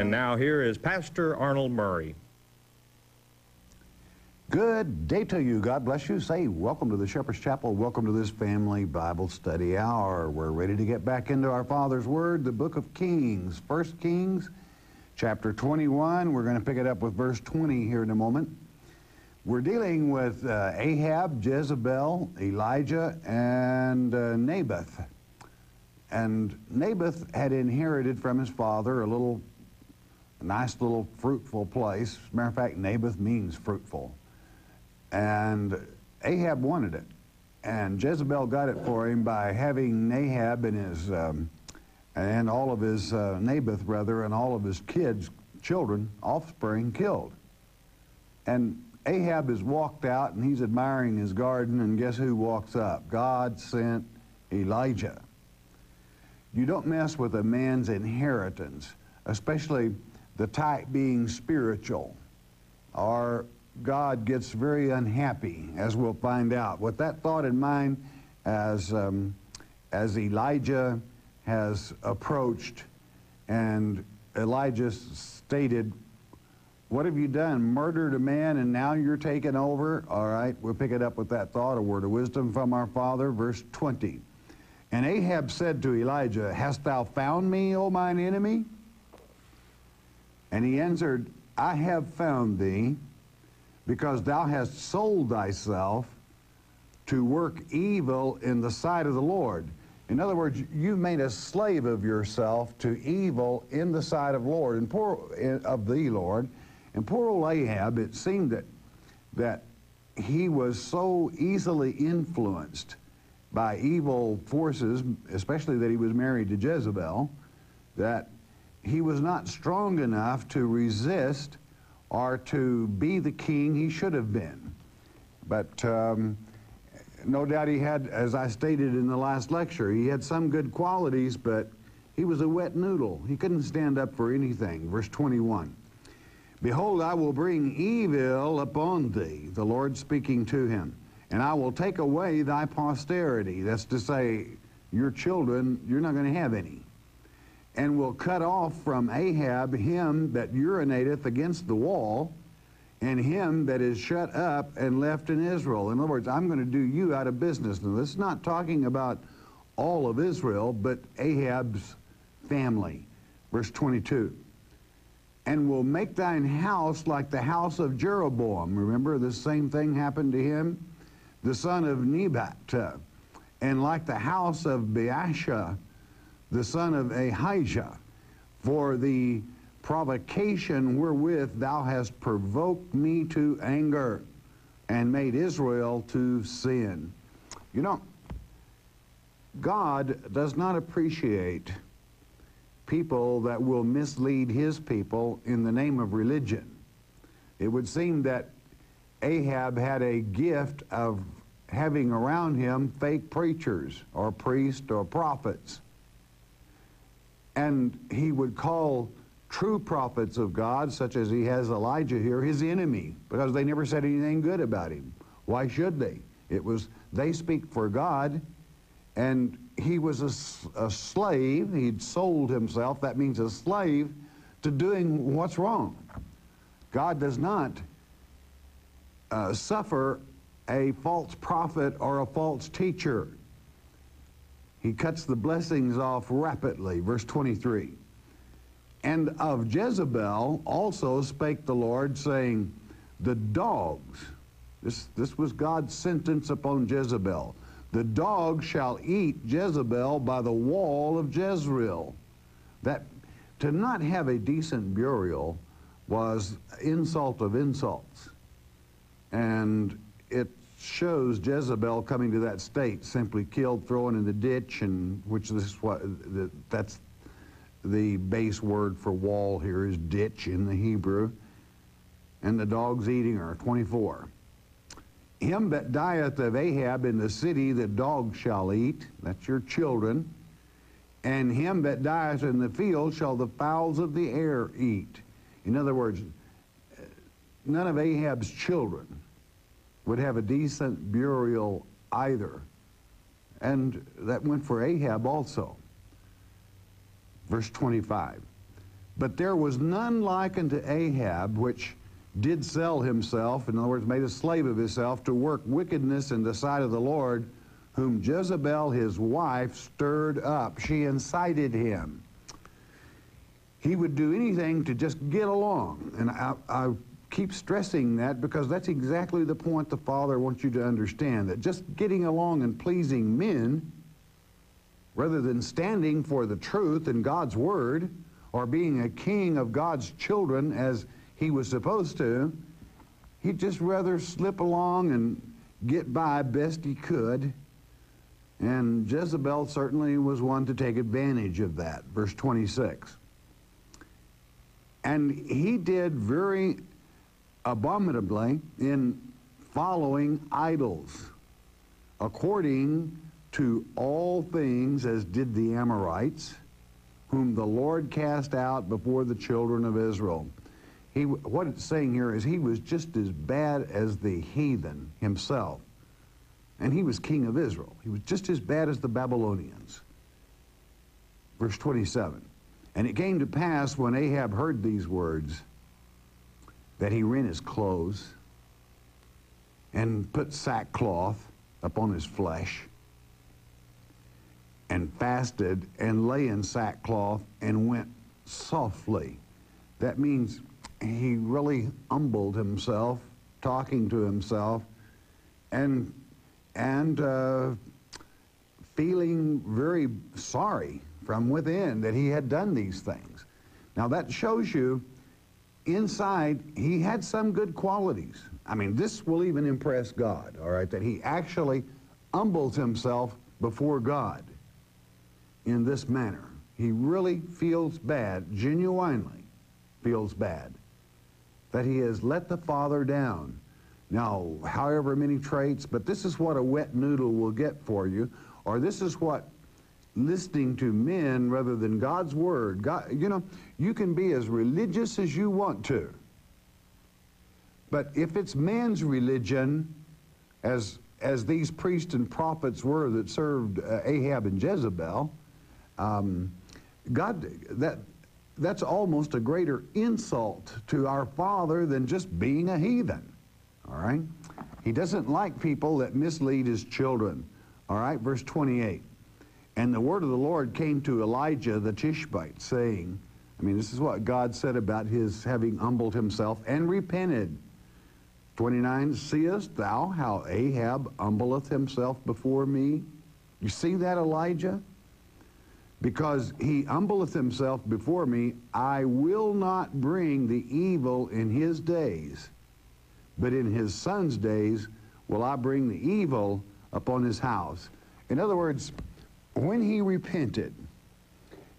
And now here is Pastor Arnold Murray. Good day to you. God bless you. Say, welcome to the Shepherd's Chapel. Welcome to this family Bible study hour. We're ready to get back into our Father's Word, the book of Kings. First Kings, chapter 21. We're going to pick it up with verse 20 here in a moment. We're dealing with uh, Ahab, Jezebel, Elijah, and uh, Naboth. And Naboth had inherited from his father a little, a nice little fruitful place. Matter of fact, Naboth means fruitful. And Ahab wanted it. And Jezebel got it for him by having Nahab and his, um, and all of his, uh, Naboth brother, and all of his kids, children, offspring killed. And Ahab has walked out and he's admiring his garden, and guess who walks up? God sent Elijah. You don't mess with a man's inheritance, especially the type being spiritual, or God gets very unhappy, as we'll find out. With that thought in mind, as, um, as Elijah has approached, and Elijah stated, What have you done? Murdered a man, and now you're taking over? All right, we'll pick it up with that thought, a word of wisdom from our Father, verse 20. And Ahab said to Elijah, Hast thou found me, O mine enemy? And he answered, I have found thee, because thou hast sold thyself to work evil in the sight of the Lord. In other words, you made a slave of yourself to evil in the sight of the Lord and poor of thee, Lord. And poor old Ahab, it seemed that that he was so easily influenced by evil forces, especially that he was married to Jezebel, that he was not strong enough to resist or to be the king he should have been. But um, no doubt he had, as I stated in the last lecture, he had some good qualities, but he was a wet noodle. He couldn't stand up for anything. Verse 21. Behold, I will bring evil upon thee, the Lord speaking to him and I will take away thy posterity. That's to say, your children, you're not going to have any. And will cut off from Ahab him that urinateth against the wall, and him that is shut up and left in Israel. In other words, I'm going to do you out of business. Now, this is not talking about all of Israel, but Ahab's family. Verse 22. And will make thine house like the house of Jeroboam. Remember, the same thing happened to him? the son of Nebat, uh, and like the house of Baasha, the son of Ahijah, for the provocation wherewith thou hast provoked me to anger and made Israel to sin. You know, God does not appreciate people that will mislead his people in the name of religion. It would seem that Ahab had a gift of having around him fake preachers or priests or prophets. And he would call true prophets of God, such as he has Elijah here, his enemy, because they never said anything good about him. Why should they? It was, they speak for God, and he was a, a slave. He'd sold himself, that means a slave, to doing what's wrong. God does not uh, suffer a false prophet or a false teacher. He cuts the blessings off rapidly. Verse 23. And of Jezebel also spake the Lord, saying, The dogs, this, this was God's sentence upon Jezebel, the dogs shall eat Jezebel by the wall of Jezreel. That to not have a decent burial was insult of insults. And it shows Jezebel coming to that state, simply killed, thrown in the ditch, and which this is what that's the base word for wall here is ditch in the Hebrew, and the dogs eating her. 24. Him that dieth of Ahab in the city, the dogs shall eat. That's your children. And him that dieth in the field shall the fowls of the air eat. In other words, none of Ahab's children would have a decent burial either. And that went for Ahab also. Verse 25. But there was none like unto Ahab, which did sell himself, in other words, made a slave of himself, to work wickedness in the sight of the Lord, whom Jezebel his wife stirred up. She incited him. He would do anything to just get along. And I, I keep stressing that because that's exactly the point the Father wants you to understand that just getting along and pleasing men, rather than standing for the truth and God's Word, or being a king of God's children as he was supposed to, he'd just rather slip along and get by best he could. And Jezebel certainly was one to take advantage of that. Verse 26. And he did very abominably in following idols, according to all things as did the Amorites, whom the Lord cast out before the children of Israel. He, what it's saying here is he was just as bad as the heathen himself. And he was king of Israel. He was just as bad as the Babylonians. Verse 27. And it came to pass when Ahab heard these words that he rent his clothes and put sackcloth upon his flesh and fasted and lay in sackcloth and went softly. That means he really humbled himself, talking to himself, and and uh, feeling very sorry from within that he had done these things. Now that shows you inside he had some good qualities. I mean, this will even impress God, all right, that he actually humbles himself before God in this manner. He really feels bad, genuinely feels bad, that he has let the Father down. Now, however many traits, but this is what a wet noodle will get for you, or this is what listening to men rather than God's Word. God, you know, you can be as religious as you want to. But if it's man's religion, as, as these priests and prophets were that served uh, Ahab and Jezebel, um, God, that, that's almost a greater insult to our Father than just being a heathen. All right? He doesn't like people that mislead his children. All right, verse 28. And the word of the Lord came to Elijah the Tishbite, saying, I mean, this is what God said about his having humbled himself and repented. 29, Seest thou how Ahab humbleth himself before me? You see that, Elijah? Because he humbleth himself before me, I will not bring the evil in his days, but in his son's days will I bring the evil upon his house. In other words, when he repented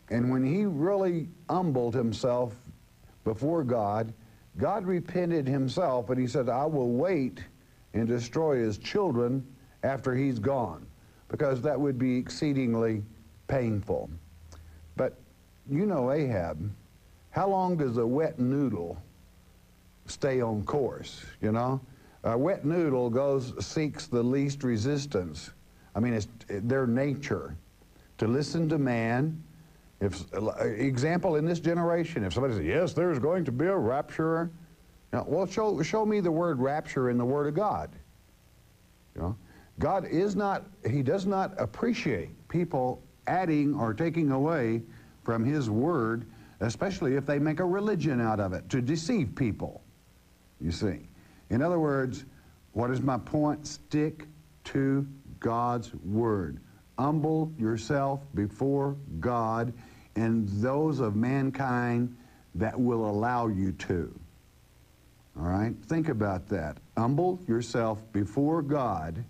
and when he really humbled himself before God, God repented himself and he said, I will wait and destroy his children after he's gone because that would be exceedingly painful. But you know Ahab, how long does a wet noodle stay on course, you know? A wet noodle goes, seeks the least resistance. I mean, it's their nature to listen to man. If uh, example in this generation, if somebody says, "Yes, there's going to be a rapture," now, well, show show me the word rapture in the Word of God. You know, God is not; He does not appreciate people adding or taking away from His Word, especially if they make a religion out of it to deceive people. You see, in other words, what is my point? Stick to God's Word. Humble yourself before God and those of mankind that will allow you to. All right? Think about that. Humble yourself before God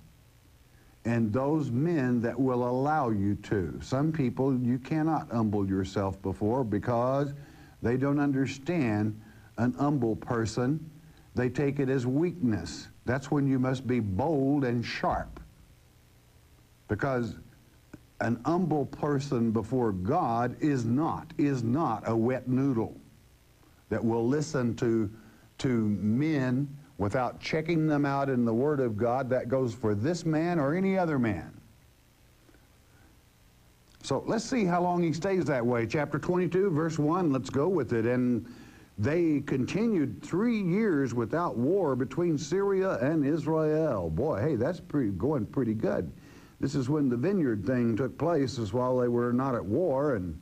and those men that will allow you to. Some people you cannot humble yourself before because they don't understand an humble person. They take it as weakness. That's when you must be bold and sharp. Because an humble person before God is not, is not a wet noodle that will listen to, to men without checking them out in the Word of God. That goes for this man or any other man. So let's see how long he stays that way. Chapter 22, verse 1, let's go with it. And they continued three years without war between Syria and Israel. Boy, hey, that's pretty, going pretty good. This is when the vineyard thing took place, is while they were not at war, and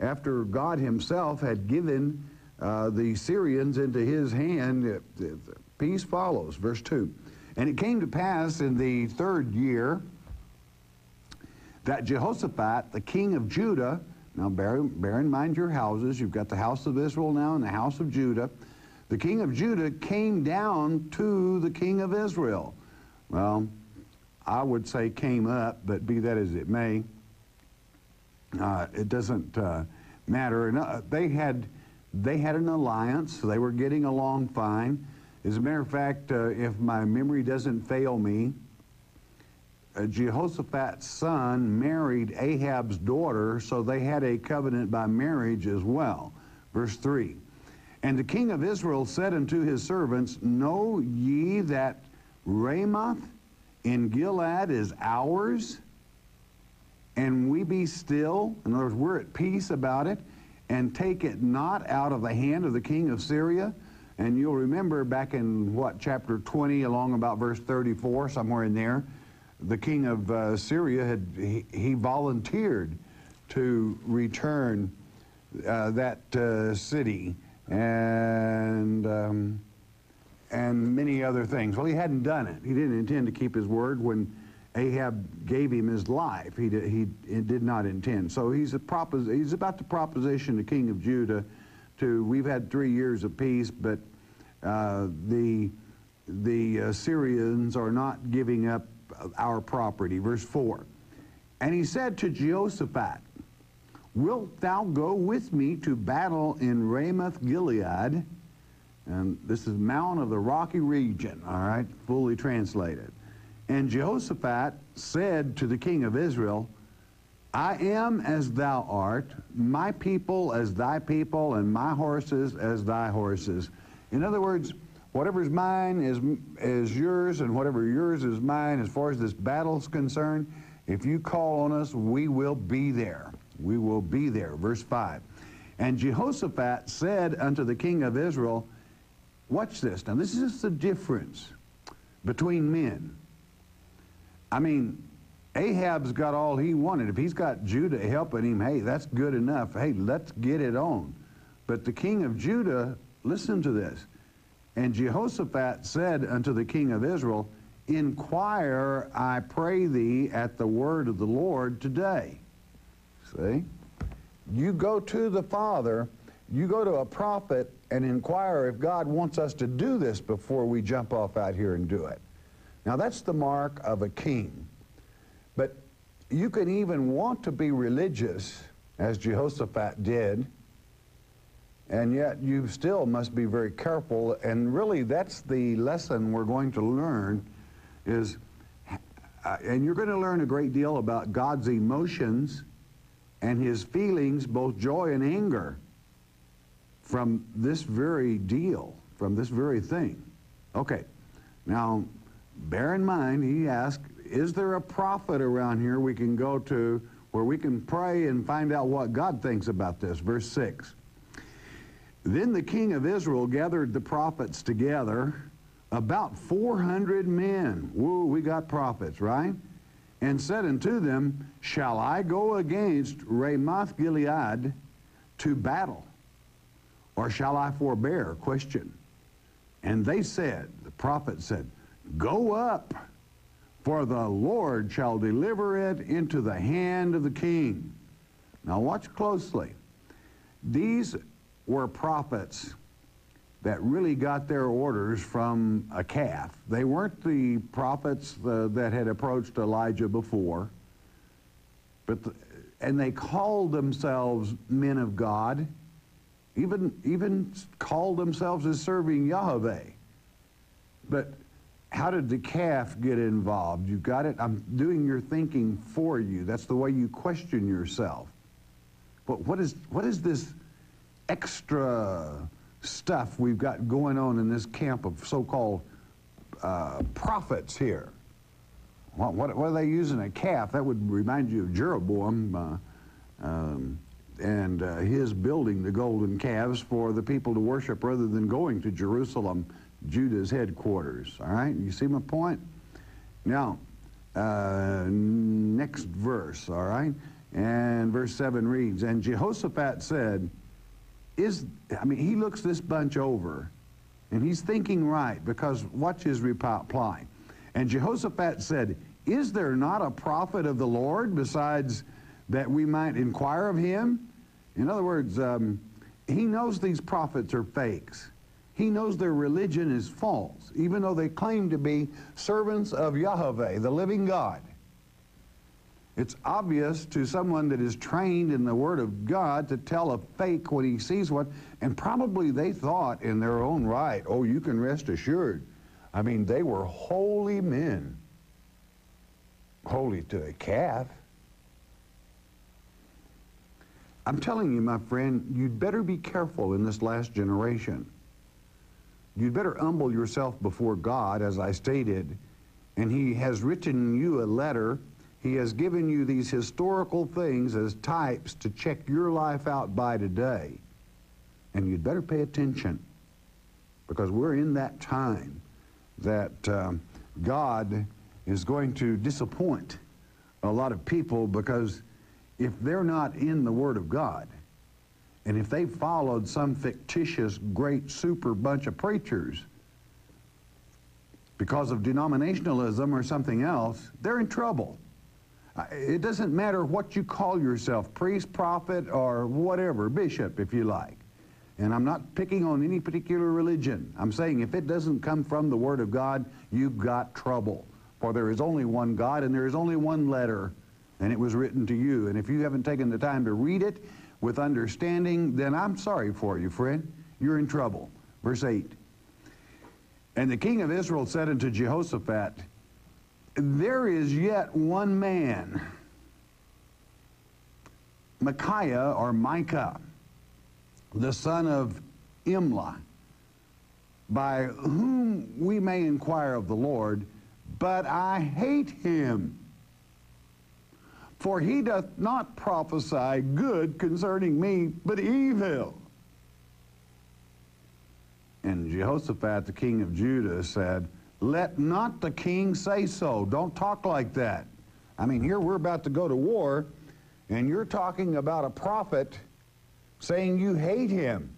after God himself had given uh, the Syrians into his hand, uh, peace follows. Verse 2. And it came to pass in the third year that Jehoshaphat, the king of Judah, now bear, bear in mind your houses, you've got the house of Israel now and the house of Judah. The king of Judah came down to the king of Israel. Well, I would say came up, but be that as it may, uh, it doesn't uh, matter. And, uh, they had they had an alliance. They were getting along fine. As a matter of fact, uh, if my memory doesn't fail me, uh, Jehoshaphat's son married Ahab's daughter, so they had a covenant by marriage as well. Verse 3 And the king of Israel said unto his servants, Know ye that Ramoth in Gilead is ours, and we be still? In other words, we're at peace about it, and take it not out of the hand of the king of Syria. And you'll remember back in what, chapter 20, along about verse 34, somewhere in there the king of uh, Syria had he, he, volunteered to return uh, that uh, city and um, and many other things. Well, he hadn't done it. He didn't intend to keep his word when Ahab gave him his life. He did, he, he did not intend. So he's a propos- he's about to proposition the king of Judah to we've had three years of peace, but uh, the the uh, Syrians are not giving up our property. Verse 4. And he said to Jehoshaphat, Wilt thou go with me to battle in Ramoth Gilead? And this is Mount of the Rocky region, all right, fully translated. And Jehoshaphat said to the king of Israel, I am as thou art, my people as thy people, and my horses as thy horses. In other words, Whatever's mine is, is yours, and whatever yours is mine as far as this battle's concerned. If you call on us, we will be there. We will be there. Verse 5. And Jehoshaphat said unto the king of Israel, Watch this. Now, this is the difference between men. I mean, Ahab's got all he wanted. If he's got Judah helping him, hey, that's good enough. Hey, let's get it on. But the king of Judah, listen to this. And Jehoshaphat said unto the king of Israel, Inquire, I pray thee, at the word of the Lord today. See? You go to the Father, you go to a prophet and inquire if God wants us to do this before we jump off out here and do it. Now, that's the mark of a king. But you can even want to be religious, as Jehoshaphat did, and yet you still must be very careful. And really, that's the lesson we're going to learn is, uh, and you're going to learn a great deal about God's emotions and his feelings, both joy and anger, from this very deal, from this very thing. Okay, now bear in mind, he asked, is there a prophet around here we can go to where we can pray and find out what God thinks about this? Verse 6. Then the king of Israel gathered the prophets together, about 400 men. Whoa, we got prophets, right? And said unto them, Shall I go against Ramoth Gilead to battle? Or shall I forbear? Question. And they said, the prophet said, Go up, for the Lord shall deliver it into the hand of the king. Now watch closely. These were prophets that really got their orders from a calf. They weren't the prophets that had approached Elijah before, but the, and they called themselves men of God, even even called themselves as serving Yahweh. But how did the calf get involved? You got it? I'm doing your thinking for you. That's the way you question yourself. But what is what is this extra stuff we've got going on in this camp of so-called uh, prophets here. What, what, what, are they using a calf? That would remind you of Jeroboam. Uh, um, and uh, his building the golden calves for the people to worship rather than going to Jerusalem, Judah's headquarters. All right, you see my point? Now, uh, next verse, all right? And verse 7 reads, And Jehoshaphat said, Is, I mean, he looks this bunch over, and he's thinking right, because watch his reply. And Jehoshaphat said, Is there not a prophet of the Lord besides that we might inquire of him? In other words, um, he knows these prophets are fakes. He knows their religion is false, even though they claim to be servants of Yahweh, the living God. It's obvious to someone that is trained in the Word of God to tell a fake when he sees one, and probably they thought in their own right, oh, you can rest assured. I mean, they were holy men, holy to a calf. I'm telling you, my friend, you'd better be careful in this last generation. You'd better humble yourself before God, as I stated, and He has written you a letter. He has given you these historical things as types to check your life out by today. And you'd better pay attention because we're in that time that um, God is going to disappoint a lot of people because if they're not in the Word of God, and if they followed some fictitious, great, super bunch of preachers because of denominationalism or something else, they're in trouble. Uh, it doesn't matter what you call yourself, priest, prophet, or whatever, bishop, if you like. And I'm not picking on any particular religion. I'm saying if it doesn't come from the Word of God, you've got trouble. For there is only one God and there is only one letter and it was written to you. And if you haven't taken the time to read it with understanding, then I'm sorry for you, friend. You're in trouble. Verse 8. And the king of Israel said unto Jehoshaphat, There is yet one man, Micaiah or Micah, the son of Imlah, by whom we may inquire of the Lord, but I hate him for he doth not prophesy good concerning me, but evil. And Jehoshaphat, the king of Judah, said, Let not the king say so. Don't talk like that. I mean, here we're about to go to war, and you're talking about a prophet saying you hate him.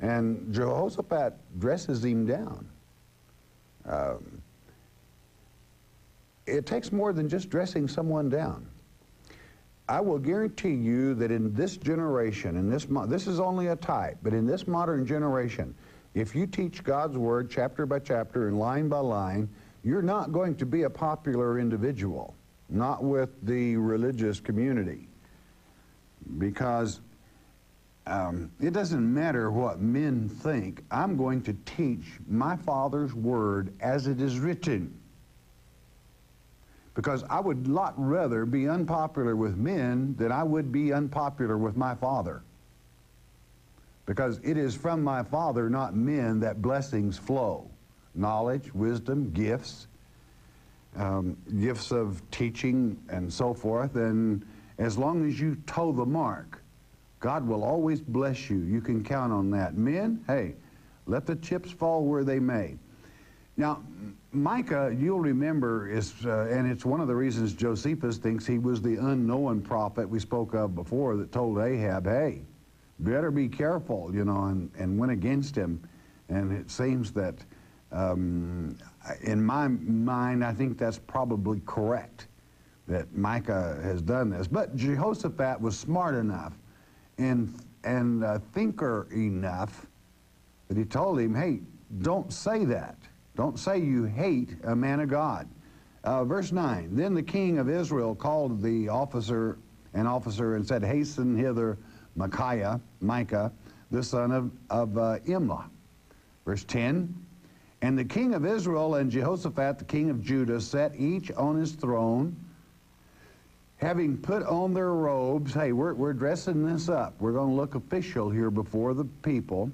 And Jehoshaphat dresses him down. Um, it takes more than just dressing someone down. I will guarantee you that in this generation, in this this is only a type, but in this modern generation, if you teach God's word chapter by chapter and line by line, you're not going to be a popular individual, not with the religious community, because um, it doesn't matter what men think. I'm going to teach my Father's word as it is written because I would lot rather be unpopular with men than I would be unpopular with my father. Because it is from my father, not men, that blessings flow. Knowledge, wisdom, gifts, um, gifts of teaching and so forth. And as long as you toe the mark, God will always bless you. You can count on that. Men, hey, let the chips fall where they may. Now, Micah, you'll remember, is, uh, and it's one of the reasons Josephus thinks he was the unknown prophet we spoke of before that told Ahab, hey, better be careful, you know, and, and went against him. And it seems that, um, in my mind, I think that's probably correct that Micah has done this. But Jehoshaphat was smart enough and, and uh, thinker enough that he told him, hey, don't say that. Don't say you hate a man of God. Uh, verse 9, Then the king of Israel called the officer, an officer, and said, Hasten hither Micaiah, Micah, the son of, of uh, Imlah. Verse 10, And the king of Israel and Jehoshaphat, the king of Judah, sat each on his throne, having put on their robes. Hey, we're, we're dressing this up. We're going to look official here before the people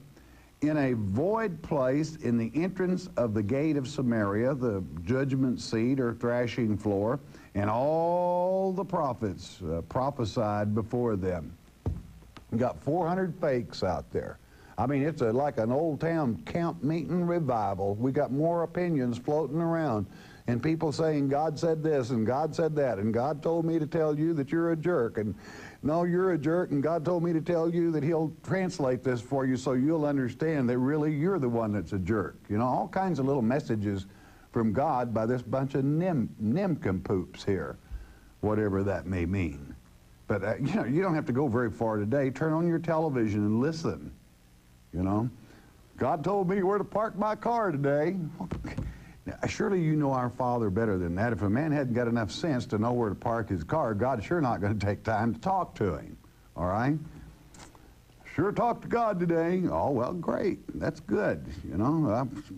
in a void place in the entrance of the gate of Samaria, the judgment seat or thrashing floor, and all the prophets uh, prophesied before them. We got 400 fakes out there. I mean, it's a, like an old town camp meeting revival. We got more opinions floating around, and people saying God said this and God said that, and God told me to tell you that you're a jerk, and no, you're a jerk, and God told me to tell you that He'll translate this for you so you'll understand that really you're the one that's a jerk. You know, all kinds of little messages from God by this bunch of nim nimcompoops here, whatever that may mean. But uh, you know, you don't have to go very far today. Turn on your television and listen. You know, God told me where to park my car today. Now, surely you know our Father better than that. If a man hadn't got enough sense to know where to park his car, God's sure not going to take time to talk to him. All right? Sure talked to God today. Oh, well, great. That's good. You know,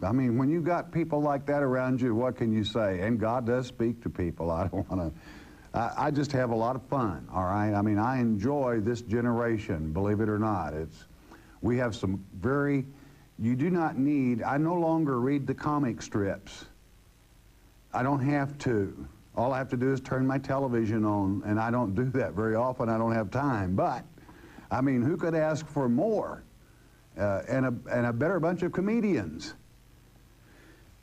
I, I mean, when you got people like that around you, what can you say? And God does speak to people. I don't want to. I, I just have a lot of fun, all right? I mean, I enjoy this generation, believe it or not. It's, we have some very, you do not need, I no longer read the comic strips. I don't have to. All I have to do is turn my television on, and I don't do that very often. I don't have time. But, I mean, who could ask for more? Uh, and, a, and a better bunch of comedians.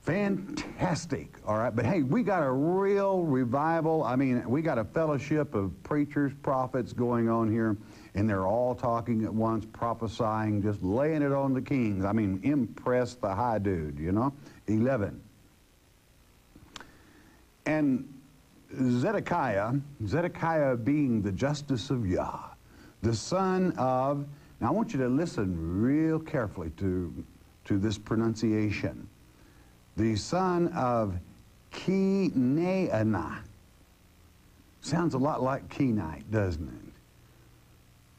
Fantastic, all right? But hey, we got a real revival. I mean, we got a fellowship of preachers, prophets going on here and they're all talking at once, prophesying, just laying it on the kings. I mean, impress the high dude, you know? 11. And Zedekiah, Zedekiah being the justice of Yah, the son of, now I want you to listen real carefully to, to this pronunciation. The son of Chenaanah. Sounds a lot like Kenite, doesn't it?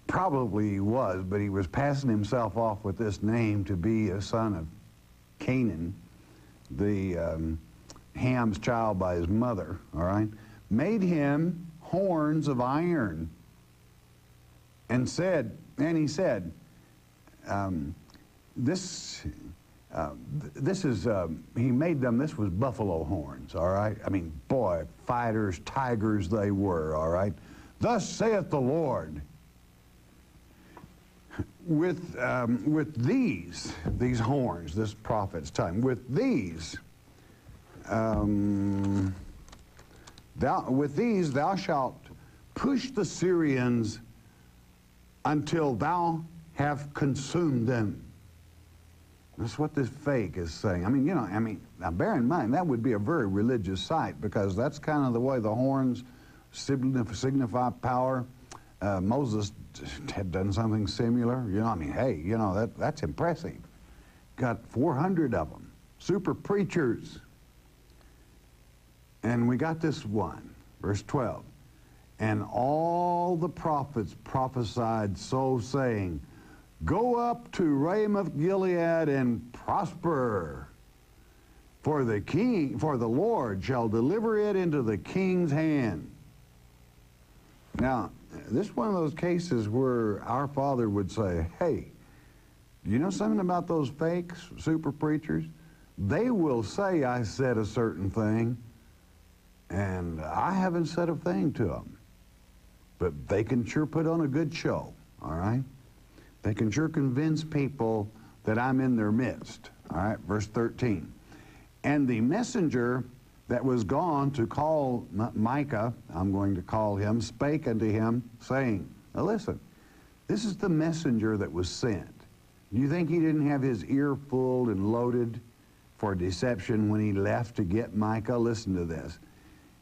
Probably he was, but he was passing himself off with this name to be a son of Canaan, the um, Ham's child by his mother, all right, made him horns of iron and said, and he said, um, this, uh, th this is, um, he made them, this was buffalo horns, all right? I mean, boy, fighters, tigers they were, all right? Thus saith the Lord, with, um, with these, these horns, this prophet's time, with these, um, thou, with these thou shalt push the Syrians until thou have consumed them. That's what this fake is saying. I mean, you know, I mean, now bear in mind, that would be a very religious sight because that's kind of the way the horns signify power. Uh, Moses had done something similar. You know, I mean, hey, you know, that, that's impressive. Got 400 of them, super preachers. And we got this one, verse 12. And all the prophets prophesied so saying, Go up to Ramoth Gilead and prosper. For the king, for the Lord shall deliver it into the king's hand. Now, this is one of those cases where our Father would say, hey, you know something about those fakes, super preachers? They will say I said a certain thing, and I haven't said a thing to them. But they can sure put on a good show, all right? They can sure convince people that I'm in their midst, all right? Verse 13. And the messenger that was gone to call Micah, I'm going to call him, spake unto him, saying, Now listen, this is the messenger that was sent. Do You think he didn't have his ear full and loaded for deception when he left to get Micah? Listen to this.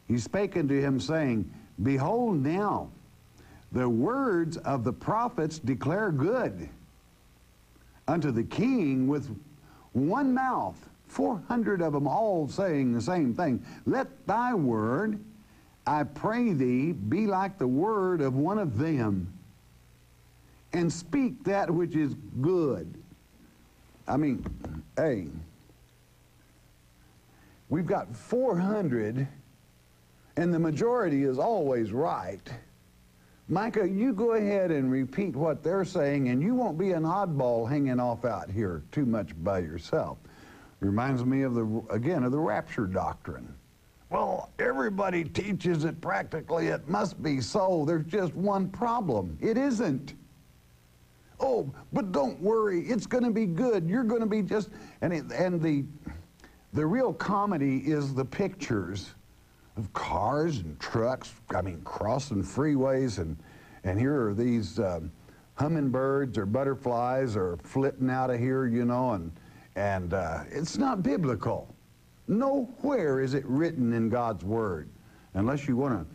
He spake unto him, saying, Behold now, the words of the prophets declare good unto the king with one mouth 400 of them all saying the same thing. Let thy word, I pray thee, be like the word of one of them, and speak that which is good. I mean, hey, we've got 400, and the majority is always right. Micah, you go ahead and repeat what they're saying, and you won't be an oddball hanging off out here too much by yourself. Reminds me of the, again, of the rapture doctrine. Well, everybody teaches it practically. It must be so. There's just one problem. It isn't. Oh, but don't worry. It's going to be good. You're going to be just and it, and the the real comedy is the pictures of cars and trucks. I mean, crossing freeways and and here are these um, hummingbirds or butterflies are flitting out of here, you know, and and uh, it's not biblical. Nowhere is it written in God's Word, unless you want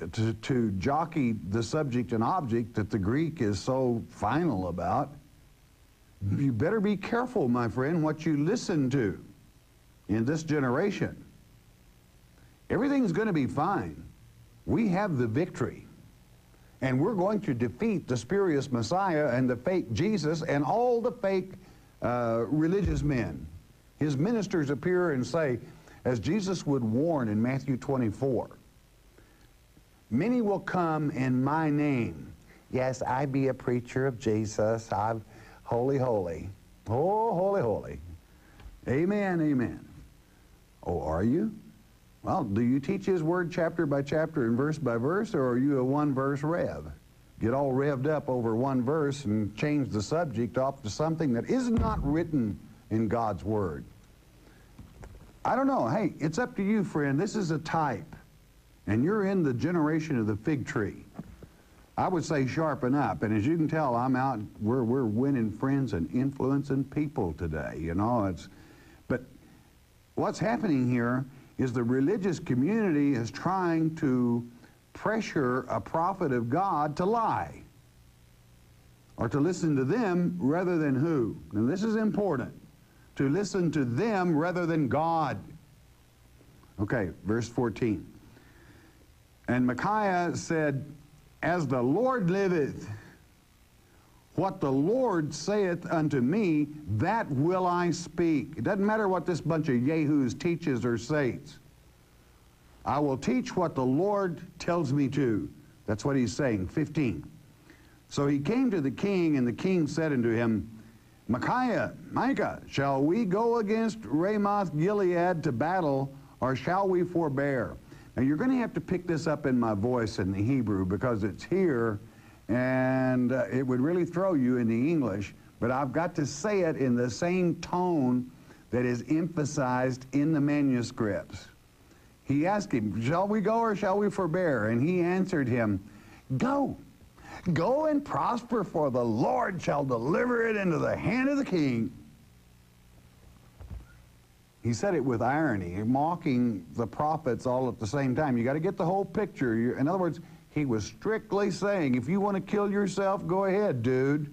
to, to, to jockey the subject and object that the Greek is so final about. You better be careful, my friend, what you listen to in this generation. Everything's going to be fine. We have the victory. And we're going to defeat the spurious Messiah and the fake Jesus and all the fake uh, religious men. His ministers appear and say, as Jesus would warn in Matthew 24, many will come in my name. Yes, I be a preacher of Jesus. I'm holy, holy. Oh, holy, holy. Amen, amen. Oh, are you? Well, do you teach his word chapter by chapter and verse by verse, or are you a one verse rev? Get all revved up over one verse and change the subject off to something that is not written in God's word. I don't know. Hey, it's up to you, friend. This is a type, and you're in the generation of the fig tree. I would say sharpen up. And as you can tell, I'm out. We're we're winning friends and influencing people today. You know, it's. But what's happening here is the religious community is trying to pressure a prophet of God to lie or to listen to them rather than who. Now, this is important to listen to them rather than God. Okay, verse 14. And Micaiah said, As the Lord liveth, what the Lord saith unto me, that will I speak. It doesn't matter what this bunch of yahoos teaches or says. I will teach what the Lord tells me to. That's what he's saying. 15. So he came to the king, and the king said unto him, Micaiah, Micah, shall we go against Ramoth Gilead to battle, or shall we forbear? Now you're going to have to pick this up in my voice in the Hebrew because it's here, and uh, it would really throw you in the English, but I've got to say it in the same tone that is emphasized in the manuscripts. He asked him, Shall we go or shall we forbear? And he answered him, Go. Go and prosper, for the Lord shall deliver it into the hand of the king. He said it with irony, mocking the prophets all at the same time. You got to get the whole picture. In other words, he was strictly saying, if you want to kill yourself, go ahead, dude.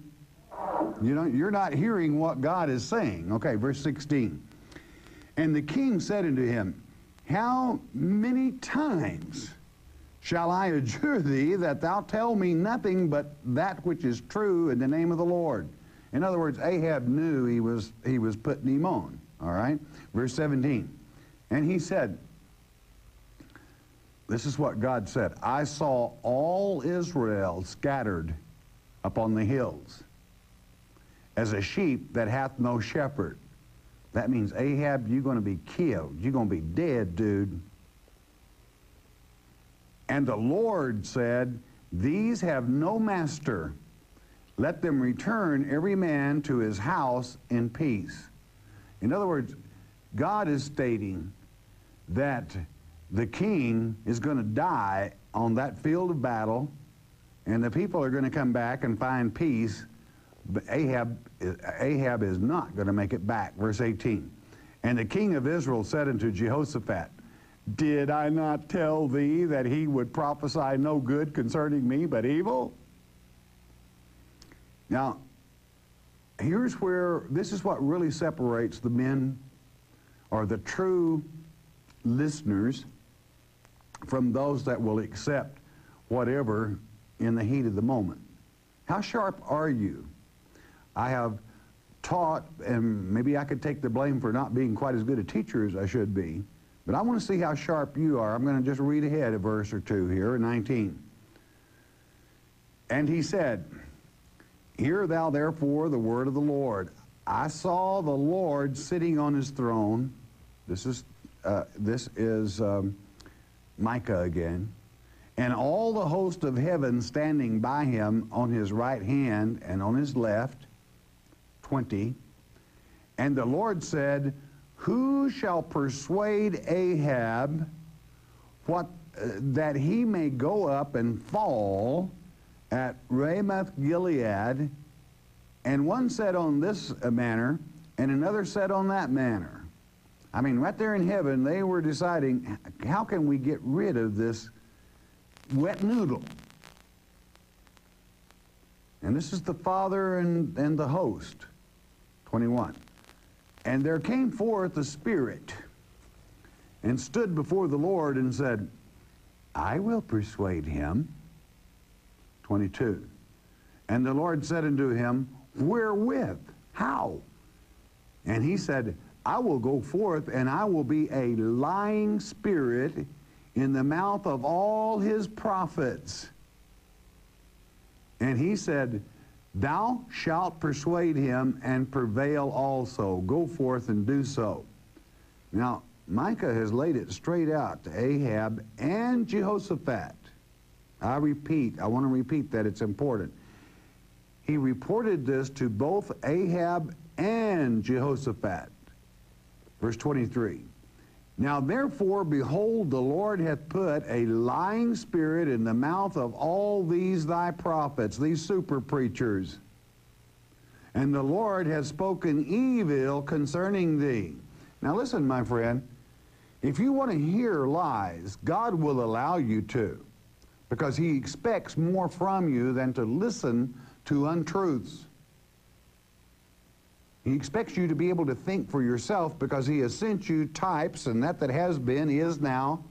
You know, you're not hearing what God is saying. Okay, verse 16. And the king said unto him, How many times shall I adjure thee that thou tell me nothing but that which is true in the name of the Lord? In other words, Ahab knew he was, he was putting him on. All right? Verse 17. And he said, This is what God said I saw all Israel scattered upon the hills as a sheep that hath no shepherd. That means, Ahab, you're going to be killed. You're going to be dead, dude. And the Lord said, These have no master. Let them return every man to his house in peace. In other words, God is stating that the king is going to die on that field of battle, and the people are going to come back and find peace. But Ahab, Ahab is not going to make it back. Verse 18. And the king of Israel said unto Jehoshaphat, Did I not tell thee that he would prophesy no good concerning me, but evil? Now, here's where this is what really separates the men or the true listeners from those that will accept whatever in the heat of the moment. How sharp are you? I have taught, and maybe I could take the blame for not being quite as good a teacher as I should be, but I want to see how sharp you are. I'm going to just read ahead a verse or two here, 19. And he said, Hear thou therefore the word of the Lord. I saw the Lord sitting on his throne. This is, uh, this is um, Micah again, and all the host of heaven standing by him on his right hand and on his left, 20. And the Lord said, Who shall persuade Ahab what, uh, that he may go up and fall at Ramoth Gilead? And one said on this manner, and another said on that manner. I mean, right there in heaven, they were deciding how can we get rid of this wet noodle? And this is the Father and, and the host. 21. And there came forth a Spirit and stood before the Lord and said, I will persuade him. 22. And the Lord said unto him, Wherewith? How? And he said, I will go forth and I will be a lying spirit in the mouth of all his prophets. And he said, Thou shalt persuade him and prevail also. Go forth and do so. Now, Micah has laid it straight out to Ahab and Jehoshaphat. I repeat, I want to repeat that it's important. He reported this to both Ahab and Jehoshaphat. Verse 23. Now therefore, behold, the Lord hath put a lying spirit in the mouth of all these thy prophets, these super preachers. And the Lord has spoken evil concerning thee. Now listen, my friend, if you want to hear lies, God will allow you to, because he expects more from you than to listen to untruths. He expects you to be able to think for yourself because he has sent you types, and that that has been is now,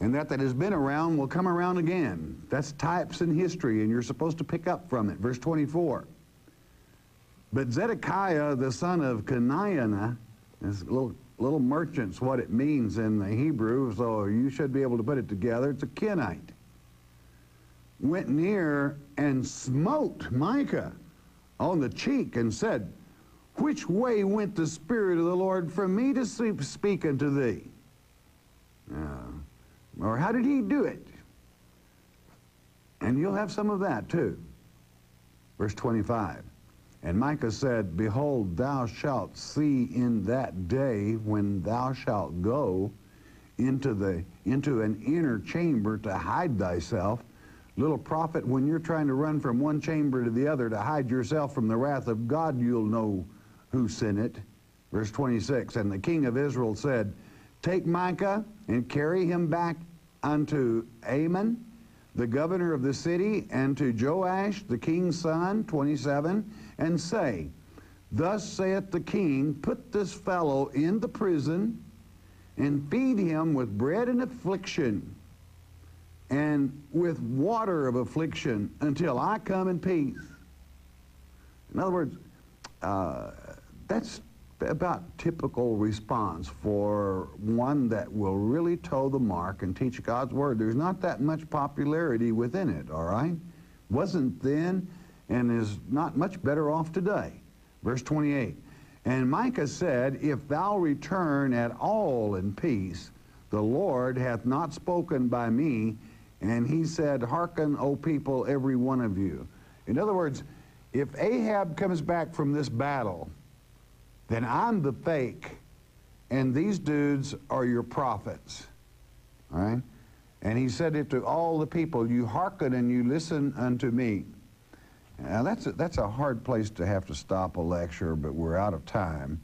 and that that has been around will come around again. That's types in history, and you're supposed to pick up from it. Verse 24. But Zedekiah, the son of Chenaanah, this little, little merchant's what it means in the Hebrew, so you should be able to put it together. It's a Kenite. Went near and smote Micah on the cheek and said, Which way went the Spirit of the Lord from me to speak unto thee? Uh, or how did he do it? And you'll have some of that too. Verse 25. And Micah said, Behold, thou shalt see in that day when thou shalt go into, the, into an inner chamber to hide thyself, Little prophet, when you're trying to run from one chamber to the other to hide yourself from the wrath of God, you'll know who sent it. Verse 26, And the king of Israel said, Take Micah and carry him back unto Amon, the governor of the city, and to Joash, the king's son, 27, and say, Thus saith the king, Put this fellow in the prison, and feed him with bread and affliction, and with water of affliction until I come in peace. In other words, uh, that's about typical response for one that will really toe the mark and teach God's Word. There's not that much popularity within it, all right? Wasn't then and is not much better off today. Verse 28, And Micah said, If thou return at all in peace, the Lord hath not spoken by me, and he said, Hearken, O people, every one of you. In other words, if Ahab comes back from this battle, then I'm the fake, and these dudes are your prophets. All right? And he said it to all the people, You hearken and you listen unto me. Now, that's a, that's a hard place to have to stop a lecture, but we're out of time.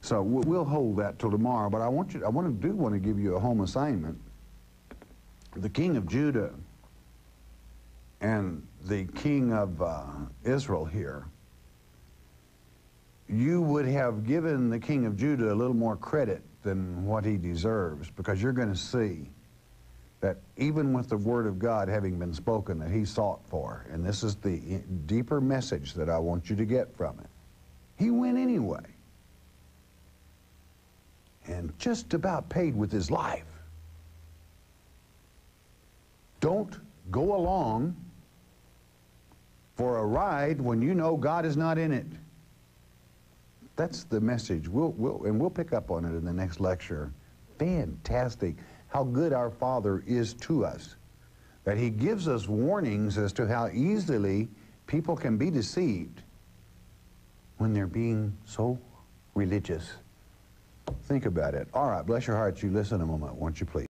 So we'll hold that till tomorrow. But I want you, I want to do want to give you a home assignment the king of Judah and the king of uh, Israel here, you would have given the king of Judah a little more credit than what he deserves because you're going to see that even with the word of God having been spoken that he sought for, and this is the deeper message that I want you to get from it, he went anyway and just about paid with his life. Don't go along for a ride when you know God is not in it. That's the message. We'll, we'll, and we'll pick up on it in the next lecture. Fantastic. how good our Father is to us. That He gives us warnings as to how easily people can be deceived when they're being so religious. Think about it. All right, bless your hearts. You listen a moment, won't you please?